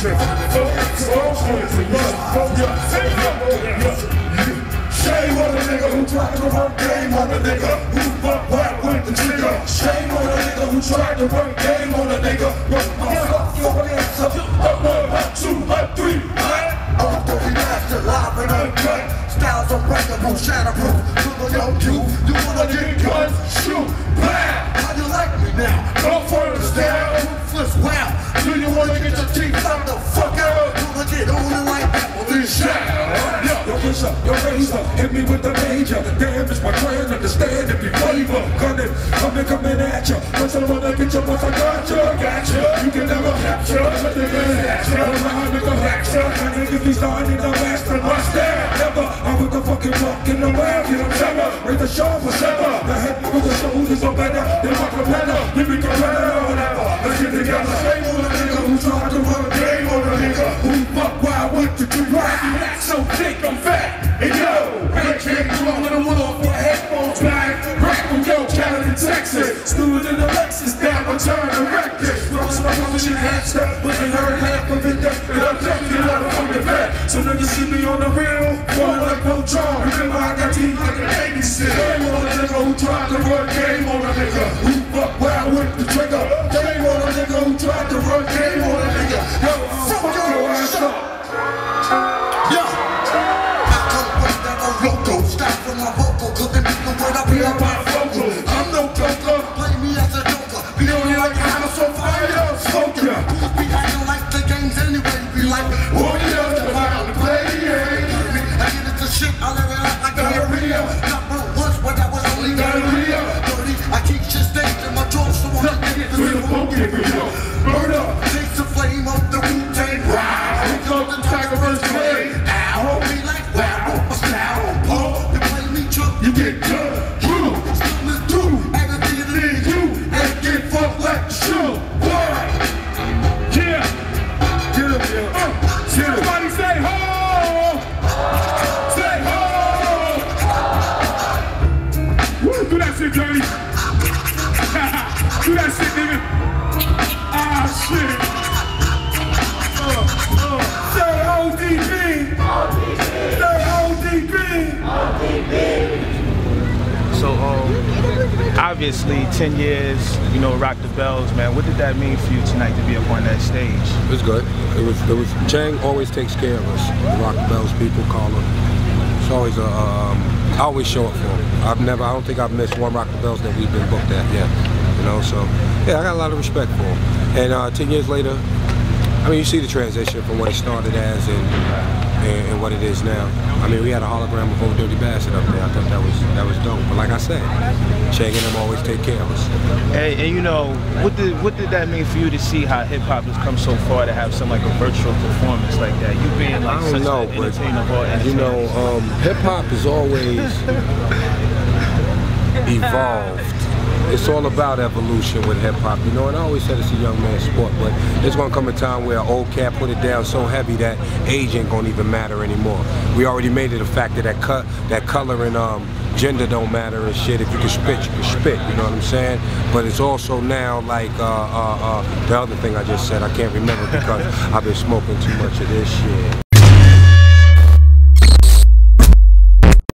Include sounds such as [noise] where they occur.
Shit, Shame on a nigga who tried to run game on a nigga who fuck wild with the trigger. Shame on a nigga who tried to run game on a nigga. Run my fuck your hands up. Up one, up two. Styles unbreakable, shatterproof. Look your cue. You wanna get guns? Shoot, blam. Up, up, hit me with the major. It's my clan, understand if you flavor. Coming, coming, coming at ya. Once I wanna get you, once I got ya, got ya. You can never capture, but they can catch ya. I'm a nigga hacker, my niggas be starting to master. What's that? Never, I'm with the fucking the wild, get them sever. Raise the show for sever. The head with the shoulders are better than my competitor. Give me competitor, whatever. Let's get together. Shame on a nigga who tried to my publishing hamster, but they heard half of it. And I'm jumping out of the vet. So niggas see me on the real, fall like Voltron. Remember, I got teeth like a babysit. Game on a nigga who tried to run game on a nigga. Who fuck wild with the trigger. Game on a nigga who tried to run game on a nigga. Uh, Somebody say ho. Say ho. Woo, do that shit, Johnny. [laughs] do that shit, nigga. Ah, shit. Obviously, 10 years, you know, Rock the Bells, man. What did that mean for you tonight to be up on that stage? It was good. It was. It was. Chang always takes care of us. The Rock the Bells people call him. It's always a. Um, I always show up for him. I've never. I don't think I've missed one Rock the Bells that we've been booked at yet. You know. So yeah, I got a lot of respect for him. And uh, ten years later, I mean, you see the transition from what it started as and, and, and what it is now. I mean, we had a hologram of Old Dirty Bastard up there. I thought that was that was dope. But like I said, Chang and them always take care of us. And, and you know, what did what did that mean for you to see how hip hop has come so far to have some like a virtual performance like that? You being like I don't such know, an but entertainer you know, um, hip hop is always [laughs] evolved. It's all about evolution with hip hop, you know. And I always said it's a young man's sport, but there's gonna come a time where an old cat put it down so heavy that age ain't gonna even matter anymore. We already made it a fact that that cut, that color and um, gender don't matter and shit. If you can spit, you can spit. You know what I'm saying? But it's also now like uh, uh, uh, the other thing I just said. I can't remember because I've been smoking too much of this shit.